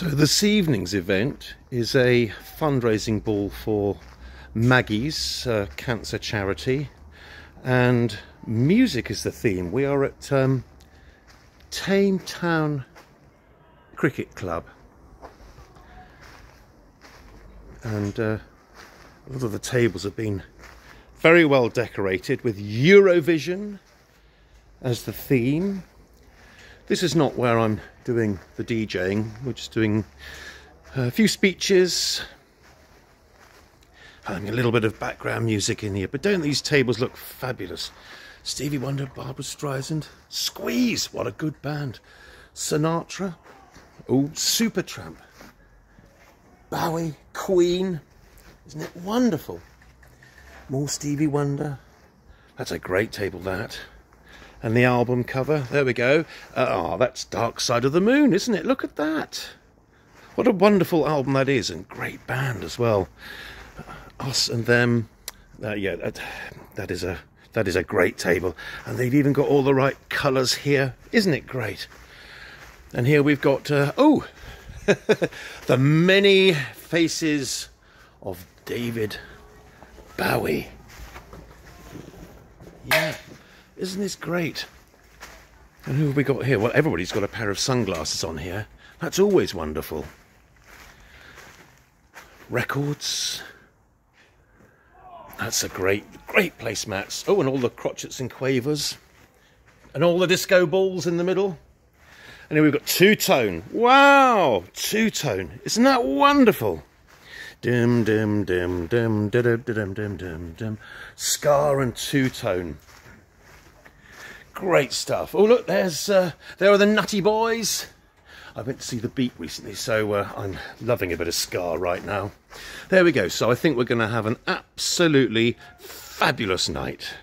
So this evening's event is a fundraising ball for Maggie's uh, cancer charity. And music is the theme. We are at um, Thame Town Cricket Club. And uh, a lot of the tables have been very well decorated with Eurovision as the theme. This is not where I'm doing the DJing. We're just doing a few speeches, having a little bit of background music in here. But don't these tables look fabulous? Stevie Wonder, Barbra Streisand, Squeeze, what a good band. Sinatra, oh, Supertramp, Bowie, Queen, isn't it wonderful? More Stevie Wonder. That's a great table, that and the album cover. There we go. Uh, oh, that's Dark Side of the Moon, isn't it? Look at that. What a wonderful album that is, and great band as well. Us and them. Uh, yeah, that, that is a that is a great table, and they've even got all the right colours here. Isn't it great? And here we've got uh, oh, the many faces of David Bowie. Yeah. Isn't this great? And who have we got here? Well, everybody's got a pair of sunglasses on here. That's always wonderful. Records. That's a great, great placemats. Oh, and all the crotchets and quavers. And all the disco balls in the middle. And here we've got two-tone. Wow! Two-tone. Isn't that wonderful? Dim, dim, dim, dim, dim, dim, dim, dim, dim. Ska and two-tone. Great stuff. Oh, look, there's uh, there are the Nutty Boys. I went to see the Beat recently, so uh, I'm loving a bit of Ska right now. There we go. So I think we're going to have an absolutely fabulous night.